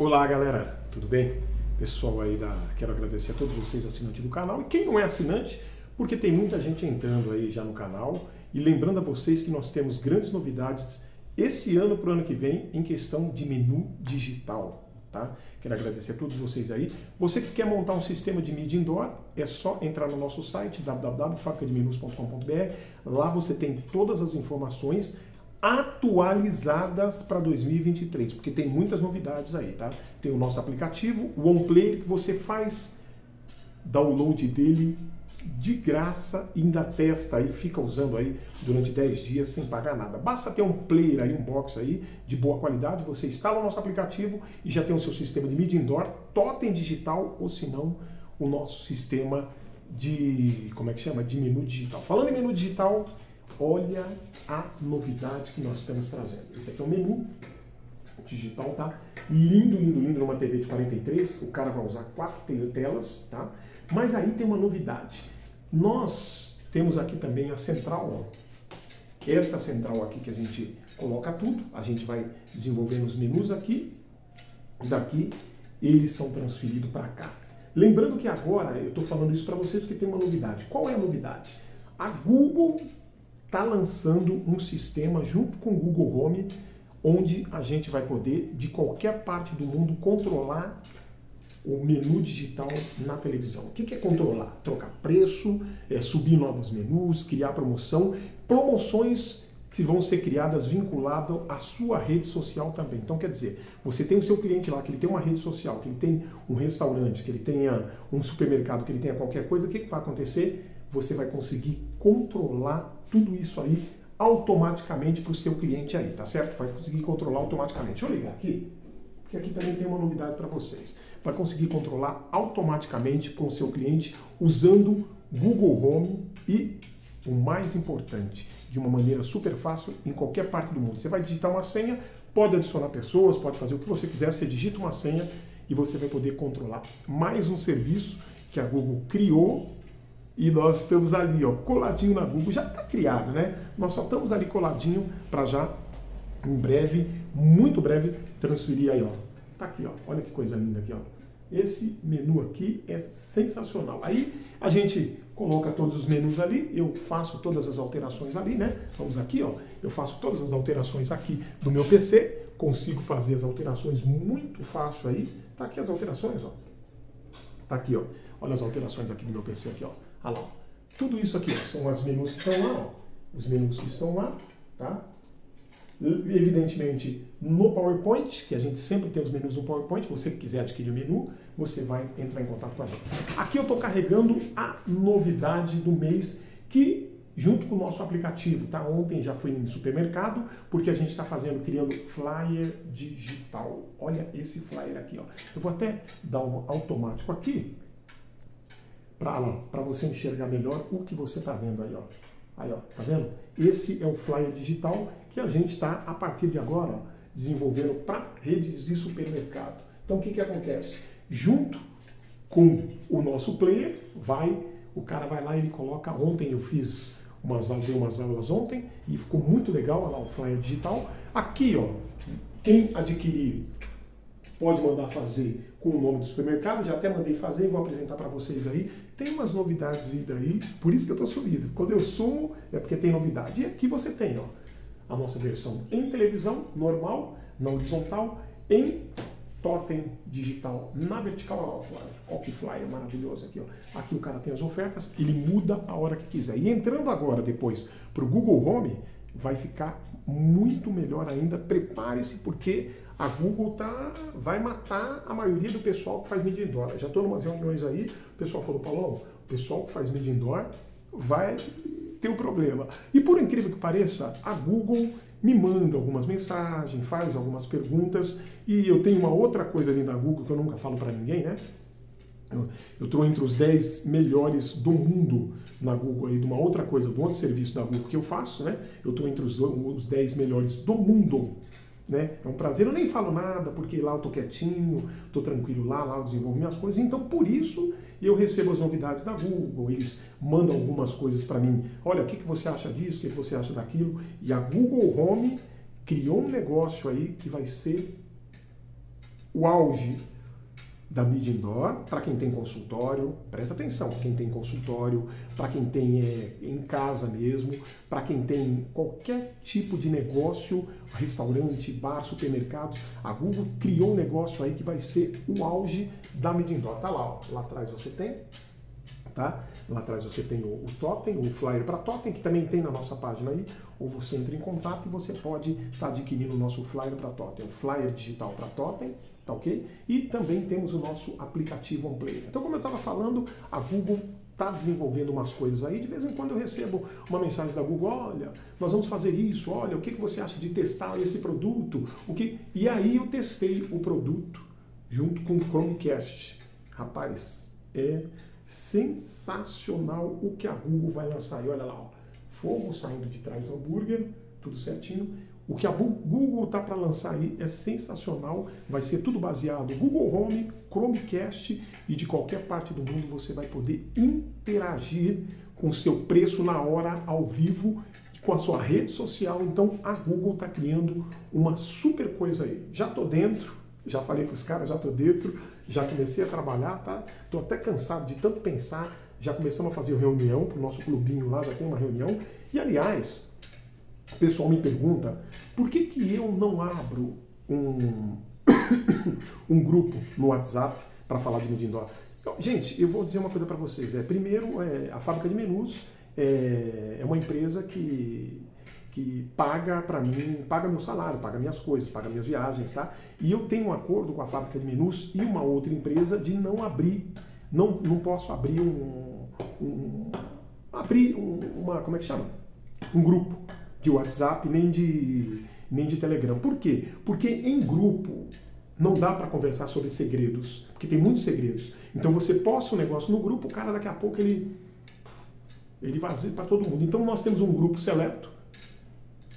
Olá galera, tudo bem? Pessoal aí da. Quero agradecer a todos vocês assinantes do canal e quem não é assinante, porque tem muita gente entrando aí já no canal. E lembrando a vocês que nós temos grandes novidades esse ano para o ano que vem em questão de menu digital. Tá? Quero agradecer a todos vocês aí. Você que quer montar um sistema de mídia indoor, é só entrar no nosso site www.fabricademenus.com.br. Lá você tem todas as informações atualizadas para 2023, porque tem muitas novidades aí, tá? Tem o nosso aplicativo, o OnePlayer, que você faz download dele de graça e ainda testa aí, fica usando aí durante 10 dias sem pagar nada. Basta ter um player aí, um box aí de boa qualidade, você instala o nosso aplicativo e já tem o seu sistema de mídia indoor, totem digital ou se não, o nosso sistema de, como é que chama? De menu digital. Falando em menu digital, olha a novidade que nós estamos trazendo. Esse aqui é o menu digital, tá? Lindo, lindo, lindo numa TV de 43. O cara vai usar quatro telas, tá? Mas aí tem uma novidade. Nós temos aqui também a central, ó. Esta central aqui que a gente coloca tudo, a gente vai desenvolvendo os menus aqui. Daqui eles são transferidos para cá. Lembrando que agora eu estou falando isso para vocês porque tem uma novidade. Qual é a novidade? A Google está lançando um sistema junto com o Google Home, onde a gente vai poder, de qualquer parte do mundo, controlar o menu digital na televisão. O que é controlar? Trocar preço, é, subir novos menus, criar promoção, promoções que vão ser criadas vinculadas à sua rede social também. Então, quer dizer, você tem o seu cliente lá, que ele tem uma rede social, que ele tem um restaurante, que ele tenha um supermercado, que ele tenha qualquer coisa, o que, que vai acontecer? Você vai conseguir controlar tudo isso aí automaticamente para o seu cliente aí, tá certo? Vai conseguir controlar automaticamente. Deixa eu ligar aqui, porque aqui também tem uma novidade para vocês. Vai conseguir controlar automaticamente para o seu cliente usando Google Home e o mais importante, de uma maneira super fácil em qualquer parte do mundo. Você vai digitar uma senha, pode adicionar pessoas, pode fazer o que você quiser, você digita uma senha e você vai poder controlar mais um serviço que a Google criou e nós estamos ali, ó, coladinho na Google, já está criado, né? Nós só estamos ali coladinho para já, em breve, muito breve, transferir aí, ó. Tá aqui, ó. Olha que coisa linda aqui, ó. Esse menu aqui é sensacional. Aí a gente coloca todos os menus ali, eu faço todas as alterações ali, né? Vamos aqui, ó. Eu faço todas as alterações aqui do meu PC, consigo fazer as alterações muito fácil aí. Tá aqui as alterações, ó. Tá aqui, ó. Olha as alterações aqui do meu PC aqui, ó. Olha lá. Tudo isso aqui são as menus que estão lá, ó. os menus que estão lá, tá? Evidentemente, no PowerPoint, que a gente sempre tem os menus no PowerPoint, você que quiser adquirir o menu, você vai entrar em contato com a gente. Aqui eu estou carregando a novidade do mês, que junto com o nosso aplicativo, tá? Ontem já fui no supermercado, porque a gente está fazendo, criando flyer digital. Olha esse flyer aqui, ó. Eu vou até dar um automático aqui, para você enxergar melhor o que você está vendo aí, ó. Aí, ó, tá vendo? Esse é o flyer digital que a gente está, a partir de agora, ó, desenvolvendo para redes de supermercado. Então, o que, que acontece? Junto com o nosso player, vai, o cara vai lá e ele coloca, ontem eu fiz umas, dei umas aulas ontem e ficou muito legal, olha lá o flyer digital. Aqui, ó, quem adquirir pode mandar fazer com o nome do supermercado, já até mandei fazer e vou apresentar para vocês aí. Tem umas novidades aí por isso que eu estou subindo. Quando eu sumo é porque tem novidade. E aqui você tem ó, a nossa versão em televisão, normal, na horizontal, em totem digital na vertical. Que flyer maravilhoso aqui. Ó. Aqui o cara tem as ofertas, ele muda a hora que quiser. E entrando agora depois para o Google Home, vai ficar muito melhor ainda. Prepare-se porque a Google tá, vai matar a maioria do pessoal que faz mídia indoor. Já estou em umas reuniões aí, o pessoal falou, Paulo, o pessoal que faz mídia indoor vai ter um problema. E por incrível que pareça, a Google me manda algumas mensagens, faz algumas perguntas, e eu tenho uma outra coisa ali da Google que eu nunca falo para ninguém, né? Eu estou entre os 10 melhores do mundo na Google aí, de uma outra coisa, do outro serviço da Google que eu faço, né? Eu estou entre os, os 10 melhores do mundo né? É um prazer. Eu nem falo nada, porque lá eu tô quietinho, tô tranquilo lá, lá eu desenvolvo minhas coisas. Então, por isso, eu recebo as novidades da Google. Eles mandam algumas coisas para mim. Olha, o que, que você acha disso? O que, que você acha daquilo? E a Google Home criou um negócio aí que vai ser o auge da mídia indoor, para quem tem consultório, presta atenção, quem tem consultório, para quem tem é, em casa mesmo, para quem tem qualquer tipo de negócio, restaurante, bar, supermercado, a Google criou um negócio aí que vai ser o auge da mídia indoor. Tá lá, ó, lá atrás você tem, tá? Lá atrás você tem o, o Totem, o flyer para Totem, que também tem na nossa página aí, ou você entra em contato e você pode estar tá adquirindo o nosso flyer para Totem, o flyer digital para Totem, tá ok? E também temos o nosso aplicativo OnPlayer. Então, como eu estava falando, a Google está desenvolvendo umas coisas aí. De vez em quando eu recebo uma mensagem da Google: olha, nós vamos fazer isso, olha, o que, que você acha de testar esse produto? O que... E aí eu testei o produto junto com o Chromecast. Rapaz, é sensacional o que a Google vai lançar. E olha lá, ó, fogo saindo de trás do hambúrguer, tudo certinho. O que a Google está para lançar aí é sensacional. Vai ser tudo baseado Google Home, Chromecast e de qualquer parte do mundo você vai poder interagir com o seu preço na hora, ao vivo, com a sua rede social. Então a Google está criando uma super coisa aí. Já estou dentro, já falei com os caras, já estou dentro, já comecei a trabalhar, tá? Estou até cansado de tanto pensar. Já começamos a fazer reunião para o nosso clubinho lá, já tem uma reunião. E aliás, o pessoal me pergunta por que, que eu não abro um, um grupo no WhatsApp para falar de mídia indoor. Então, gente, eu vou dizer uma coisa para vocês. É, primeiro, é, a fábrica de menus é, é uma empresa que, que paga para mim, paga meu salário, paga minhas coisas, paga minhas viagens, tá? E eu tenho um acordo com a fábrica de menus e uma outra empresa de não abrir, não, não posso abrir um, um abrir um, uma, como é que chama? Um grupo de WhatsApp nem de, nem de Telegram. Por quê? Porque em grupo não dá para conversar sobre segredos, porque tem muitos segredos. Então você posta um negócio no grupo, o cara daqui a pouco ele ele vazia para todo mundo. Então nós temos um grupo seleto,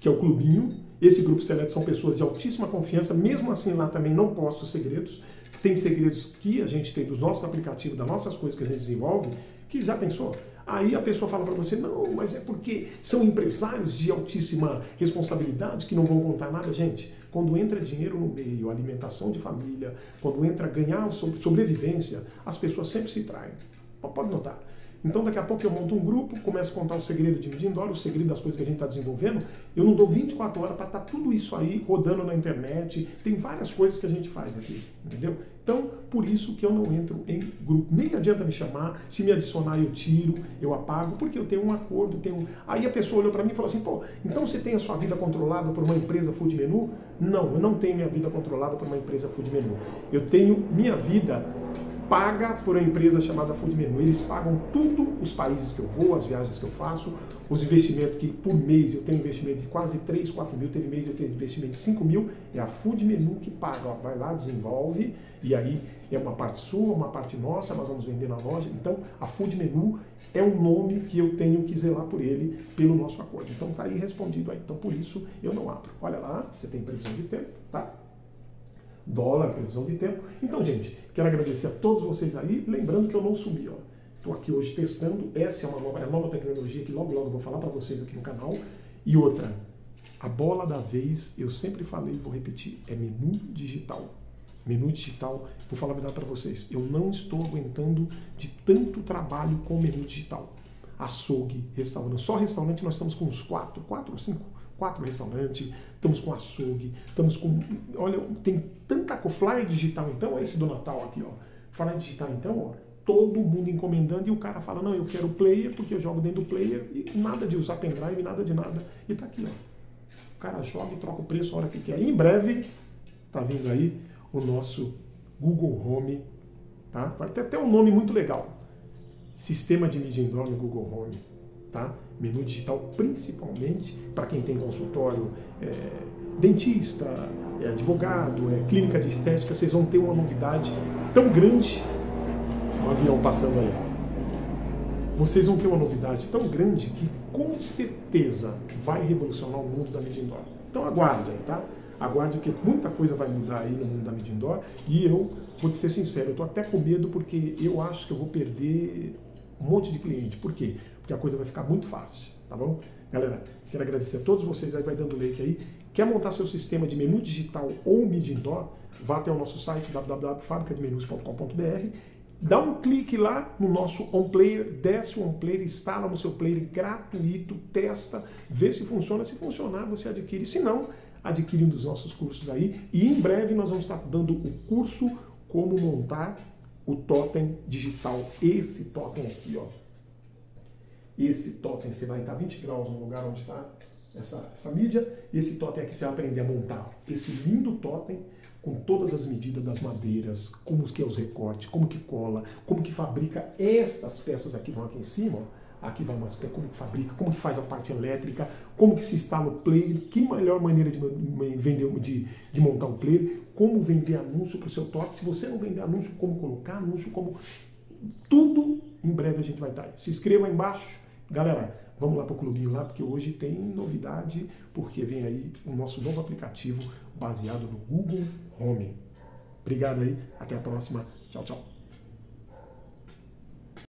que é o clubinho. Esse grupo seleto são pessoas de altíssima confiança, mesmo assim lá também não posto segredos. Tem segredos que a gente tem dos nossos aplicativos, das nossas coisas que a gente desenvolve, que já pensou? Aí a pessoa fala para você, não, mas é porque são empresários de altíssima responsabilidade que não vão contar nada. Gente, quando entra dinheiro no meio, alimentação de família, quando entra ganhar sobrevivência, as pessoas sempre se traem. Pode notar. Então, daqui a pouco eu monto um grupo, começo a contar o segredo de Midindora, o segredo das coisas que a gente está desenvolvendo. Eu não dou 24 horas para estar tá tudo isso aí rodando na internet. Tem várias coisas que a gente faz aqui, entendeu? Então, por isso que eu não entro em grupo. Nem adianta me chamar, se me adicionar eu tiro, eu apago, porque eu tenho um acordo, tenho. Aí a pessoa olhou para mim e falou assim: pô, então você tem a sua vida controlada por uma empresa food menu? Não, eu não tenho minha vida controlada por uma empresa food menu. Eu tenho minha vida paga por uma empresa chamada Food Menu. Eles pagam tudo, os países que eu vou, as viagens que eu faço, os investimentos que por mês eu tenho investimento de quase 3, 4 mil, teve mês eu tenho investimento de 5 mil, é a Food Menu que paga. Ó, vai lá, desenvolve, e aí é uma parte sua, uma parte nossa, nós vamos vender na loja. Então, a Food Menu é um nome que eu tenho que zelar por ele, pelo nosso acordo. Então, tá aí respondido aí. Então, por isso, eu não abro. Olha lá, você tem previsão de tempo, tá? Dólar, previsão de tempo. Então, gente, quero agradecer a todos vocês aí. Lembrando que eu não subi, ó. Estou aqui hoje testando. Essa é uma nova, é nova tecnologia que logo, logo eu vou falar para vocês aqui no canal. E outra, a bola da vez, eu sempre falei, vou repetir, é menu digital. Menu digital, vou falar a verdade para vocês, eu não estou aguentando de tanto trabalho com menu digital. Açougue, restaurante, só restaurante nós estamos com uns quatro, quatro ou cinco quatro restaurantes, estamos com açougue, estamos com. Olha, tem tanta coisa. Flyer digital, então, esse do Natal aqui, ó. Flyer digital, então, ó, todo mundo encomendando e o cara fala: não, eu quero player porque eu jogo dentro do player e nada de usar pendrive, nada de nada. E tá aqui, ó. O cara joga e troca o preço a hora que quer. E em breve, tá vindo aí o nosso Google Home, tá? Vai ter até um nome muito legal. Sistema de mídia indoor no Google Home tá? Menu digital principalmente para quem tem consultório, é, dentista, é, advogado, é, clínica de estética, vocês vão ter uma novidade tão grande, o um avião passando aí. Vocês vão ter uma novidade tão grande que com certeza vai revolucionar o mundo da mídia indoor. Então aguarde tá? Aguarde que muita coisa vai mudar aí no mundo da mídia indoor e eu, vou te ser sincero, eu tô até com medo porque eu acho que eu vou perder um monte de cliente. Por quê? Porque a coisa vai ficar muito fácil, tá bom? Galera, quero agradecer a todos vocês aí, vai dando like aí. Quer montar seu sistema de menu digital ou mid indoor? Vá até o nosso site www.fabricademenus.com.br Dá um clique lá no nosso On Player, desce o On Player, instala no seu player gratuito, testa, vê se funciona. Se funcionar, você adquire. Se não, adquire um dos nossos cursos aí. E em breve nós vamos estar dando o curso Como Montar o Totem Digital. Esse totem aqui, ó. Esse totem, você vai estar 20 graus no lugar onde está essa, essa mídia. Esse totem aqui você vai aprender a montar esse lindo totem com todas as medidas das madeiras, como que é os recortes, como que cola, como que fabrica estas peças aqui vão aqui em cima, ó. aqui vai mais como que fabrica, como que faz a parte elétrica, como que se instala o player, que melhor maneira de vender, de, de montar um player, como vender anúncio para o seu toque, se você não vender anúncio, como colocar anúncio, como tudo em breve a gente vai estar. Se inscreva aí embaixo, galera. Vamos lá para o clubinho lá, porque hoje tem novidade, porque vem aí o nosso novo aplicativo baseado no Google Home. Obrigado aí, até a próxima. Tchau, tchau.